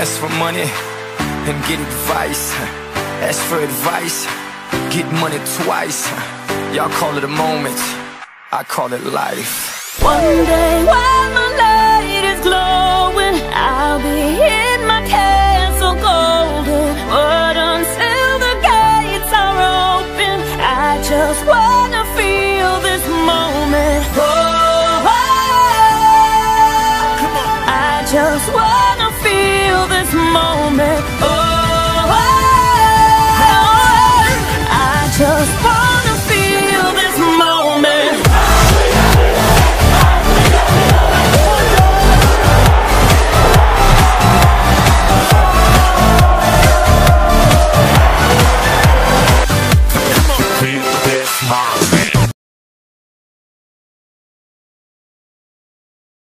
ask for money and get advice. Ask for advice, get money twice. Y'all call it a moment, I call it life. One day while my light is glowing, I'll be in my castle golden. But until the gates are open, I just wanna feel this moment. Oh, oh, oh. I just wanna.